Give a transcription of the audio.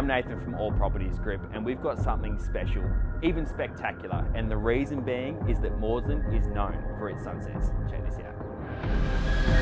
I'm Nathan from All Properties Group and we've got something special, even spectacular. And the reason being is that Maudsland is known for its sunsets. Check this out.